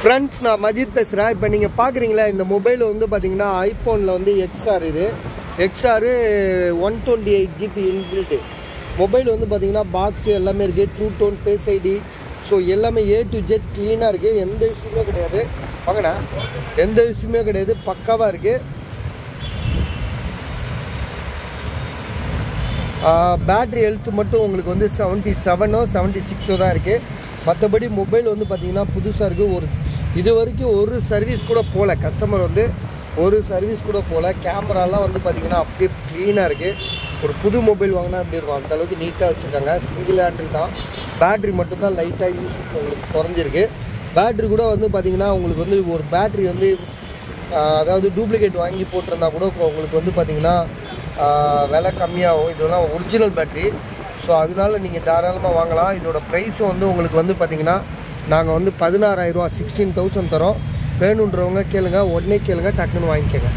Friends நான் மஜித் பேசுகிறேன் இப்போ நீங்கள் பார்க்குறீங்களா இந்த மொபைல் வந்து பார்த்தீங்கன்னா ஐஃபோனில் வந்து எக்ஸ்ஆர் இது. XR one twenty eight GB inbuilt mobile வந்து பார்த்தீங்கன்னா பாக்ஸு எல்லாமே இருக்குது true tone face ID so எல்லாமே ஏ டு ஜெட் க்ளீனாக இருக்குது எந்த இஷ்யூமே கிடையாது. வாங்கண்ணா. எந்த இஷ்யூமே கிடையாது. பக்காவாக இருக்குது பேட்ரி ஹெல்த் மட்டும் உங்களுக்கு வந்து செவன்ட்டி செவனோ செவன்ட்டி சிக்ஸோ தான் இருக்குது மற்றபடி மொபைல் வந்து பார்த்திங்கன்னா புதுசாக இருக்குது ஒரு இது வரைக்கும் ஒரு சர்வீஸ் கூட போகல கஸ்டமர் வந்து ஒரு சர்வீஸ் கூட போகல கேமராலாம் வந்து பார்த்தீங்கன்னா அப்படியே க்ளீனாக இருக்குது ஒரு புது மொபைல் வாங்கினா எப்படி இருக்கும்? அந்தளவுக்கு நீட்டாக வச்சுருக்காங்க. சிங்கிள் ஹேண்டில் தான். பேட்ரி மட்டும்தான் லைட்டாக யூஸ் உங்களுக்கு குறைஞ்சிருக்கு. பேட்ரி கூட வந்து பார்த்திங்கன்னா உங்களுக்கு வந்து ஒரு பேட்ரி வந்து அதாவது டூப்ளிகேட் வாங்கி போட்டிருந்தா கூட இப்போ உங்களுக்கு வந்து பார்த்திங்கன்னா விலை கம்மியாகும். இதெல்லாம் ஒரிஜினல் பேட்ரி ஸோ அதனால நீங்கள் தாராளமாக வாங்கலாம். இதோட ப்ரைஸும் வந்து உங்களுக்கு வந்து பார்த்தீங்கன்னா நாங்கள் வந்து பதினாறாயிரரூவா சிக்ஸ்டீன் தௌசண்ட் தரோம். வேணுன்றவங்க கேளுங்கள் உடனே கேளுங்க டக்குன்னு வாங்கிக்கோங்க.